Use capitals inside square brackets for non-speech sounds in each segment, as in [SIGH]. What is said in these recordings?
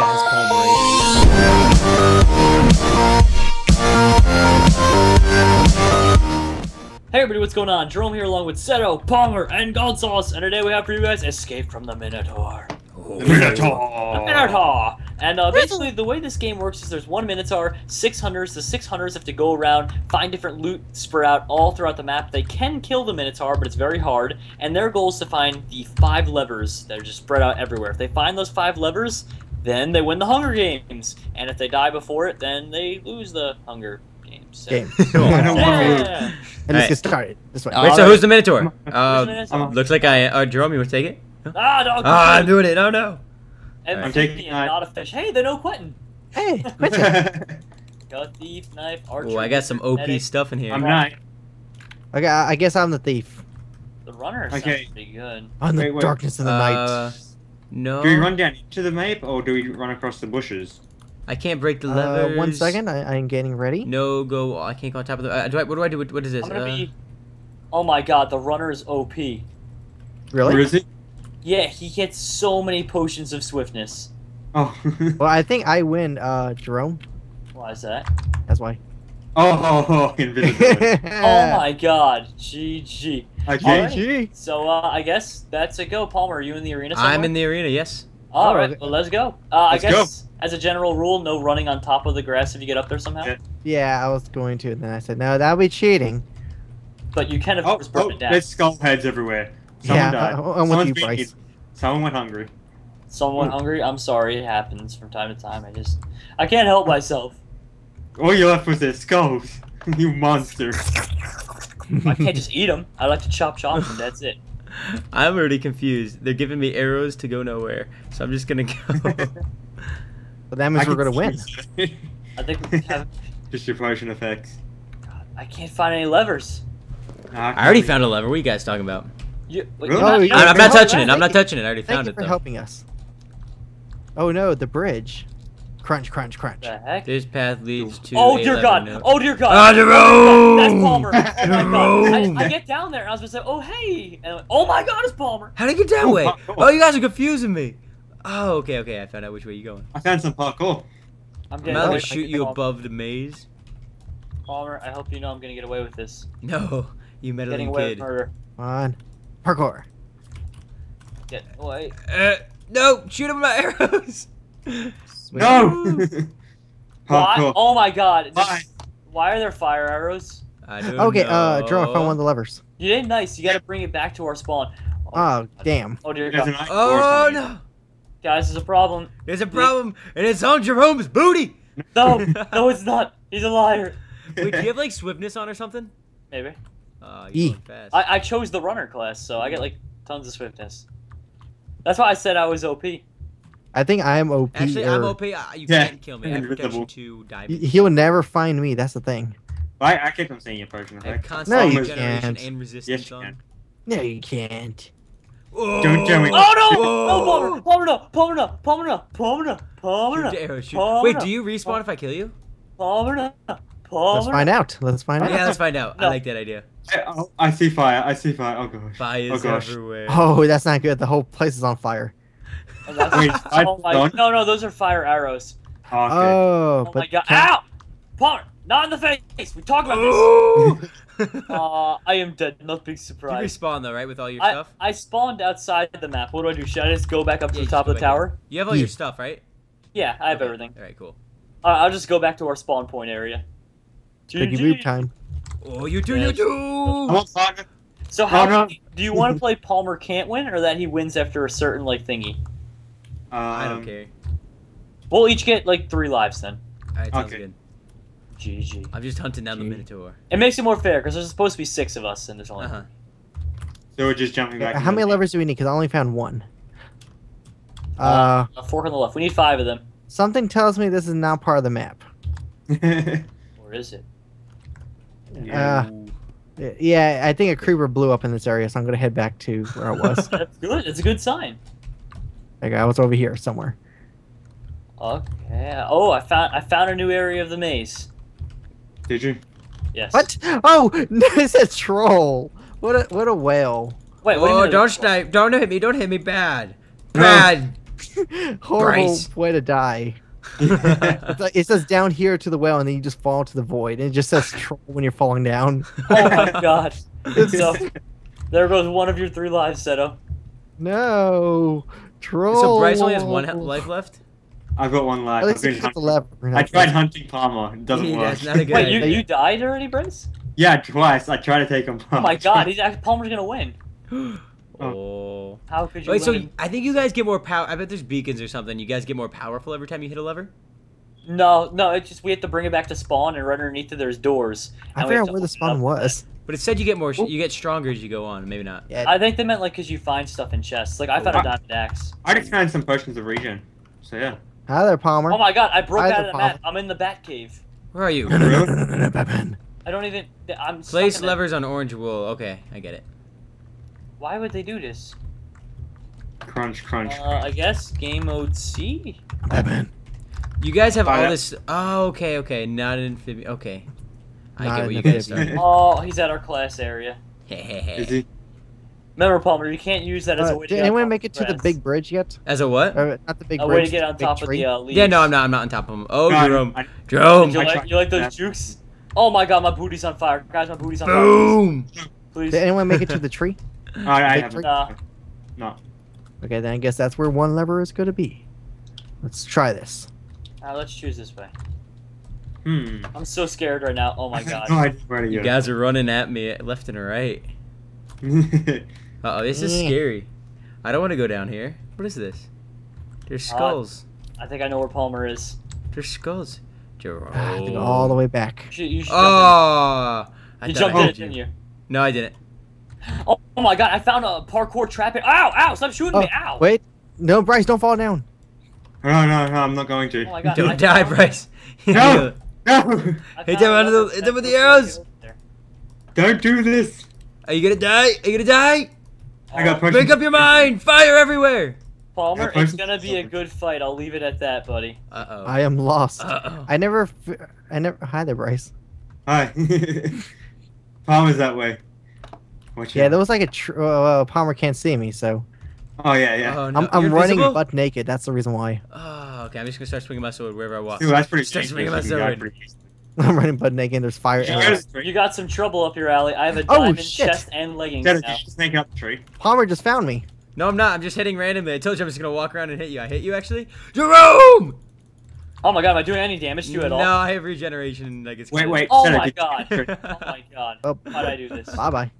guys, Palmer. Hey everybody, what's going on? Jerome here along with Seto, Palmer, and Gold Sauce, and today we have for you guys Escape from the Minotaur. The Minotaur! And uh, basically, the way this game works is there's one Minotaur, six hunters. The six hunters have to go around, find different loot spread out all throughout the map. They can kill the Minotaur, but it's very hard. And their goal is to find the five levers that are just spread out everywhere. If they find those five levers, then they win the Hunger Games. And if they die before it, then they lose the Hunger Games. So- Game. [LAUGHS] I don't want to lose. Yeah. And let's get started. This way. Wait, so Alright. who's the Minotaur? Who's the Uh, Minotaur? looks like I. Uh, Jerome, you want to take it? Ah, dog. Ah, I'm doing it. Oh no. And I'm taking taking- not a fish. Hey, they know Quentin. hey, [LAUGHS] quit it. Got thief, knife, archer. Oh, I got some OP kinetic. stuff in here. I'm not. Okay, I I guess I'm the thief. The runner sounds pretty good. On the Wait, wait. darkness of the Uh, night. No. Do we run down into the map or do we run across the bushes? I can't break the Uh, one second, I, I'm getting ready. No go. I can't go on top of the. Uh, do I, what do I do? What, what is this? I'm gonna Uh, be. Oh my god, the runner is OP. Really? is it? Yeah, he gets so many potions of swiftness. Oh. [LAUGHS] Well, I think I win, uh, Jerome. Why is that? That's why. oh, [LAUGHS] oh, oh, invisibility. [LAUGHS] Oh my god, GG. Okay. Alright. Gee. So uh, I guess that's a go. Palmer, are you in the arena? Somewhere? I'm in the arena. Yes. All right, well let's go. Uh, Let's I guess as a general rule, no running on top of the grass if you get up there somehow. Yeah. Yeah, I was going to, and then I said, no, that would be cheating. But you can of Oh, course burn oh it down. there's skull heads everywhere. Someone yeah, [LAUGHS] died. I, I'm with you, being Bryce. eaten. Someone went hungry. Someone Ooh. hungry? I'm sorry, it happens from time to time. I just I can't help myself. All you left was their skulls. [LAUGHS] you monster. I can't just eat them. I like to chop chop them. That's it. [LAUGHS] I'm already confused. They're giving me arrows to go nowhere, so I'm just gonna go. [LAUGHS] But that means I we're gonna win. [LAUGHS] I think we have. Just your potion effects. God, I can't find any levers. Nah, I already can't found a lever. What are you guys talking about? You, wait, Really? you're Oh. I'm, I'm not touching it. I'm not touching it. I already Thank found you it for though. helping us. Oh no, the bridge. Crunch, crunch, crunch. The heck? This path leads to. Oh a dear lever God! note. Oh dear God! Ah, Oh, Jerome! That's Palmer. Oh. Jerome. I, I get down there and I was gonna say, oh hey, and I went, oh my God, it's Palmer. How did you get that Oh, way? fuck, oh. Oh, you guys are confusing me. Oh, okay, okay. I found out which way you're going. I found some parkour. I'm I'm getting gonna shoot you Palmer. above the maze. Palmer, I hope you know I'm gonna get away with this. No, you Getting meddling away with kid. murder. Come on. Parkour. Get away. Uh, no, shoot him with my [LAUGHS] arrows. Sweet. [LAUGHS] No! Why? parkour. Oh my God! This- Why? Why are there fire arrows? I don't Okay, know. uh, Jerome, I found one of the levers. You did nice. You gotta bring it back to our spawn. Oh, God. damn. Oh dear God. Oh door or something. no! Guys, there's a problem. There's a problem, and it's on Jerome's booty. [LAUGHS] No, no, it's not. He's a liar. Wait, do you have like swiftness on or something? Maybe. Uh, E. you're fast. I, I chose the runner class, so I get like tons of swiftness. That's why I said I was OP. I think I am OP. Actually, I'm OP. Uh, you Yeah, can't kill me. I have protection invisible. to He'll never find me. That's the thing. I, I kept on saying your potion I have effect. constant No, you regeneration can't. and resistance Yes, you on. can. No, you can't. Oh, Don't tell me- Oh no! Whoa. [LAUGHS] No, Palmer! Palmer no! Palmer no! Palmer no! Palmer no! Palmer Shoot no! the arrow, shoot. Palmer Wait, do you respawn if I kill you? Palmer no! Let's find out. Let's find out. Yeah, let's find out. I like that idea. I, oh, I see fire. I see fire. Oh gosh. Fire Oh is gosh. everywhere. Oh, that's not good. The whole place is on fire. And that's- Wait, [LAUGHS] I oh my, don't- no, no, those are fire arrows. Oh, okay. Oh, Oh but my god. can- Ow! Palmer! Not in the face! We talked about this! [LAUGHS] Uh, I am dead. Not big surprise. you respawn though, right, with all your I, stuff? I spawned outside the map. What do I do? Should I just go back up to Yeah, the top of the back tower? You have all Yeah. your stuff, right? Yeah, I have Okay. everything. All right, cool. Uh, I'll just go back to our spawn point area. Piggy GG. time. Oh, you do, Yeah. you do. Come on, fire. So how no. do you want to [LAUGHS] play Palmer can't win, or that he wins after a certain like thingy? Um, I don't care. We'll each get like three lives then. All right, sounds Okay. good. GG. I'm just hunting down the Minotaur. It makes it more fair because there's supposed to be six of us, and there's only. Uh huh. So we're just jumping back. How many into levers do we need? Because I only found one. Uh, A fork on the left. We need five of them. something tells me this is not part of the map. [LAUGHS] Where is it? Yeah. Uh, yeah, I think a creeper blew up in this area, so I'm gonna head back to where I was. [LAUGHS] That's good. It's a good sign. Like I was over here somewhere. Okay. Oh, I found I found a new area of the maze. Did you? Yes. What? Oh, [LAUGHS] it's a troll. What a what a whale. Wait, wait a oh, minute. don't snipe! Don't hit me! Don't hit me! Bad, bad, [LAUGHS] Horrible Bryce. way to die. [LAUGHS] Like- it says down here to the well, and then you just fall to the void. And it just says troll when you're falling down. Oh my god. So, there goes one of your three lives, Seto. No, troll. so Bryce only has one life left. I've got one life. At I've least been it's the hunting- I tried hunting Palmer. It doesn't Yeah, work. not a good Wait, you, idea. you died already, Bryce? Yeah, twice. I tried to take him. Oh my god, [LAUGHS] he's Palmer's gonna win. [GASPS] oh. How could you Wait, so? I think you guys get more power. I bet there's beacons or something. You guys get more powerful every time you hit a lever. No, no, it's just we have to bring it back to spawn, and right underneath it there's doors. I and we have forgot where the spawn up. was. But it said you get more. You get stronger as you go on. Maybe not. Yeah, I think they meant like because you find stuff in chests. Like I found a diamond axe. I just found some potions of regen. So yeah. Hi there, Palmer. Oh my god, I broke Hi out there, of the map. I'm in the bat cave. Where are you? No, no, no, no, no, no, Batman. I don't even. I'm. stuck Place in it. levers on orange wool. Okay, I get it. Why would they do this? Crunch, crunch. Uh, I guess game mode C. Batman. You guys have Oh, all yeah. this. Oh, okay, okay. Not an amphibian. Okay. I Not get what you guys amphibian. started. Oh, he's at our class area. Is he? Remember, Palmer, you can't use that as a Uh, way to did get on anyone make it to the big bridge yet? As a what? Or, not the big A bridge. way to get on big top of the uh, leaves. Yeah, no, I'm not. I'm not on top of him. Oh, No, I- Jerome. I- Jerome. You like, you like those that. jukes? Oh my god, my booty's on fire. Guys, my booty's on fire. Boom. Please. Did anyone make it to the tree? [LAUGHS] I, I haven't. Nah. No. Okay, then I guess that's where one lever is going to be. Let's try this. Uh, let's choose this way. Hmm. I'm so scared right now. Oh my god. [LAUGHS] no idea where to You guys are running at me left and right. [LAUGHS] Uh oh, this is scary. I don't want to go down here. What is this? There's Uh, skulls. I think I know where Palmer is. There's skulls. Jerome. I have all the way back. You should, you should Oh. I. You jumped I in hit didn't you? No, I didn't. Oh, oh my god, I found a parkour trap. In- ow, ow, stop shooting Oh, me. Ow. wait. No, Bryce, don't fall down. no, no, no, I'm not going to. Oh my god. I Don't die, Bryce. [LAUGHS] No! No! I Hit found them under the- hit them with the arrows. Don't do this! Are you gonna die? Are you gonna die? I got Oh, pushed. Make up your mind! Fire everywhere! Palmer, it's gonna be a good fight. I'll leave it at that, buddy. Uh oh. I am lost. Uh oh. I never, I never. Hi there, Bryce. Hi. [LAUGHS] Palmer's that way. Watch Yeah, out. there was like a tr- uh, Palmer can't see me, so Oh, yeah, yeah. Oh, no. I'm, I'm You're running invisible? butt naked. That's the reason why Oh, okay. I'm just gonna start swinging my sword wherever I walk. Ooh, that's pretty Start swinging my You can die sword. [LAUGHS] I'm running butt naked. and There's fire You guys- You got some trouble up your alley. I have a Oh, diamond shit. chest and leggings Gotta now. just snake up the tree. Palmer just found me. No, I'm not. I'm just hitting randomly. I told you I'm just gonna walk around and hit you. I hit you actually. Jerome! Oh my god, am I doing any damage to you at all? No, I have regeneration. Like it's Wait, cool. wait. Oh Senna, my god. Oh my god. [LAUGHS] Oh, How'd I do this? bye bye.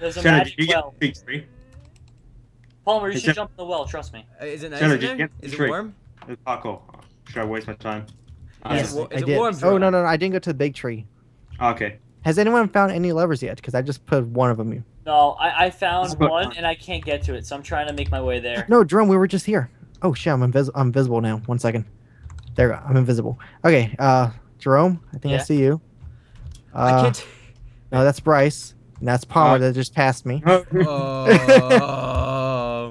There's a did magic you get well. the tree? Palmer, you Hey, should jump in the well, trust me. Uh, Is it nice Senna, in did you there? get the it tree? warm? It's. Should I waste my time? Uh, Yes, Is it, wa- I did. Oh no, no, no, I didn't go to the big tree. Okay. Has anyone found any levers yet? Because I just put one of them. here. No, I, I found This one and I can't get to it, so I'm trying to make my way there. No, Jerome, we were just here. Oh shit, I'm, invis- I'm invisible now. One second. There, go. I'm invisible. Okay, uh, Jerome, I think Yeah? I see you. I Uh, can't. no, that's Bryce. And that's Palmer Uh, that just passed me. Oh.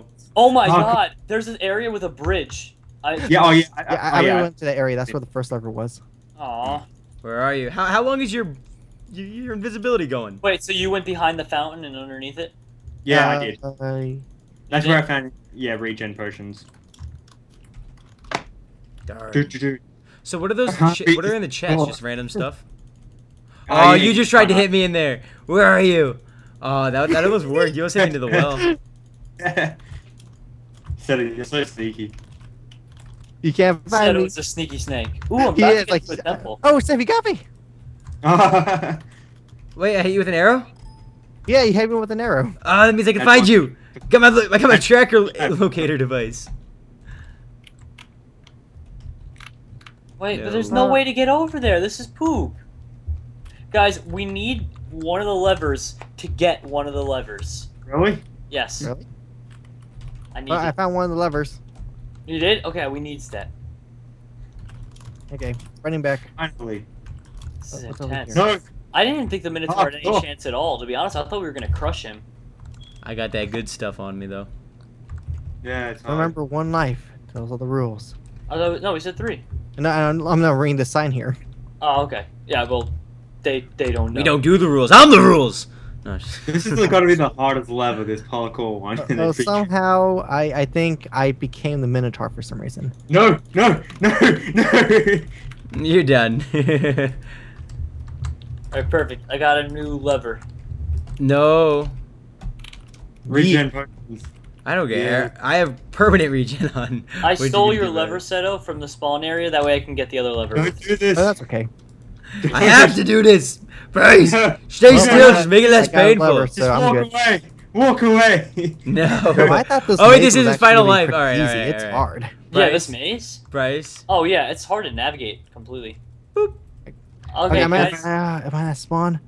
[LAUGHS] Oh my Oh. god, there's an area with a bridge. I, yeah, oh, yeah. I, Yeah, I, I, I oh, yeah. went to that area. That's where the first lever was. Aw. Where are you? How, how long is your, your your invisibility going? Wait, so you went behind the fountain and underneath it? Yeah, I Uh, did. I- That's where I found, yeah, regen potions. Darn. Do, do, do. So what are those? Uh-huh. What are in the chest? Oh. Just random stuff. [LAUGHS] Oh, you just tried to uh-huh. hit me in there. Where are you? Oh, that that almost worked. You almost hit me into the well. [LAUGHS] Said it, you're so sneaky. You can't Said find it me. was a sneaky snake. Ooh, I'm He about is to get like, to a temple. oh, Steph, you got me. [LAUGHS] Wait, I hit you with an arrow? Yeah, you hit me with an arrow. Oh, that means I can That's find one. you. Got my I got my [LAUGHS] tracker locator device. Wait, No. but there's no Uh, way to get over there. This is poop. Guys, we need one of the levers to get one of the levers. really? Yes. Really? I need Oh, I found one of the levers. You did? Okay, we need that. Okay, running back. Finally. This is What's intense. No, I didn't even think the Minotaur oh, had any Oh, oh. chance at all. To be honest, I thought we were gonna crush him. I got that good stuff on me though. yeah, it's hard. Remember, one life. Those are the rules. Oh, Although, no, we said three. And I, I'm I'm not reading the sign here. Oh, okay. Yeah, well, they they don't know. We don't do the rules. I'm the rules. No, just- This is like gonna be the hardest level, this parkour one. Uh, so somehow I I think I became the Minotaur for some reason. No, no, no, no. You're done. [LAUGHS] Alright, perfect. I got a new lever. no, Regen potions. I don't care. I have permanent regen on. I What'd you stole your lever, it? Seto, from the spawn area. That way I can get the other lever. Don't do this. Oh, that's okay. I have to do this. Bryce, stay still. Just make it less I got a painful. lever, Just I'm walk good. away. Walk away. No. [LAUGHS] No, I thought this. Oh, wait, this is was his final life. pretty All right, all easy. it's all right. hard. Yeah, this maze? Bryce. Oh, yeah, it's hard to navigate completely. Boop. Okay, Okay, am I, uh, am I at spawn?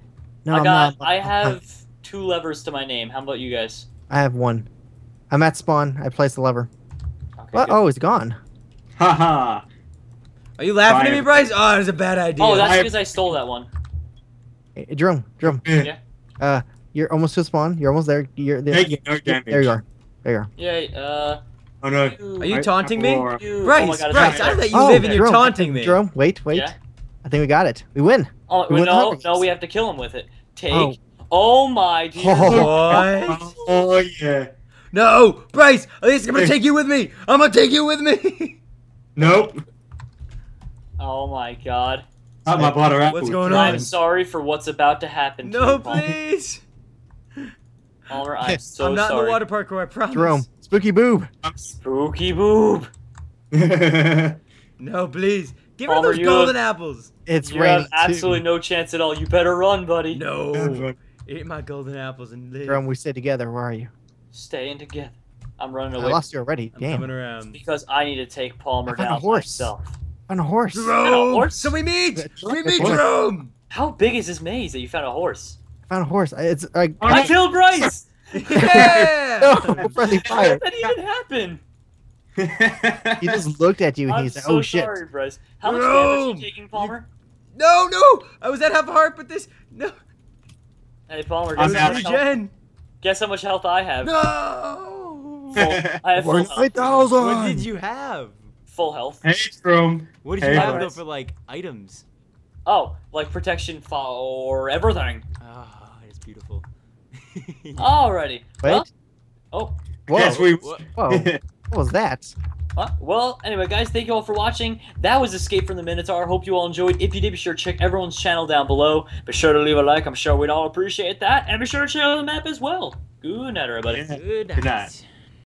No, I I'm not. I have two levers to my name. How about you guys? I have one. I'm at spawn. I placed the lever. Okay, What? Oh, it's gone. Haha. Are you laughing at me, Bryce? Oh, that was a bad idea. Oh, that's I- because I stole that one. Hey, Jerome, Jerome, Yeah. uh, you're almost to spawn. You're almost there. You're there. Taking no There you are. There you are. Yeah. Uh. Oh no. Are you taunting me? Aurora. you- Bryce, oh my God, Bryce, right I there. let you oh, live and you're taunting me. Jerome, wait, wait. Yeah? I think we got it. We win. Oh We wait, went no, no, we have to kill him with it. Take. Oh. Oh, my dear. [LAUGHS] Oh. What? Oh yeah. No, Bryce. At least I'm gonna take you with me. I'm gonna take you with me. [LAUGHS] Nope. Oh my God. Not my butter apple. What's going on? I'm sorry for what's about to happen. no, you, Palmer. please. Palmer, I'm so I'm not sorry. in the water parkour. I promise. Jerome, spooky boob. Spooky boob. No, please. Give Palmer, her those golden have- apples. It's you have absolutely no chance at all. You better run, buddy. No. Eat my golden apples and live. Jerome, we stay together. Where are you? Staying together. I'm running away. I lost you already. I'm Damn. coming around. because I need to take Palmer I found a down horse. myself. On a horse. Jerome. horse? So we meet. We meet, that's. Jerome. How big is this maze that you found a horse? I found a horse. Uh, I- It's [LAUGHS] like. [LAUGHS] Oh, I no. killed Bryce. Yeah. no, friendly How fire. did that even happen? [LAUGHS] He just looked at you and I'm he's like, so "Oh shit." sorry, Bryce. How much damage are you taking, Palmer? No, no. I was at half a heart, but this. No. Hey, Palmer, I'm guess how, much health, guess how much health I have? No. Full, I have full nine thousand. What did you have? Full health. hey, Strom. What did Hey, you have though for like items? Oh, like protection for everything. Ah, it's beautiful. [LAUGHS] Alrighty. Wait. Well, oh. Whoa. Yes, we. What? Whoa. What was that? Uh, well, anyway, guys, thank you all for watching. That was Escape from the Minotaur. Hope you all enjoyed. If you did, be sure to check everyone's channel down below. Be sure to leave a like. I'm sure we'd all appreciate that. And be sure to check out the map as well. Good night, everybody. Yeah. Good Good night. night.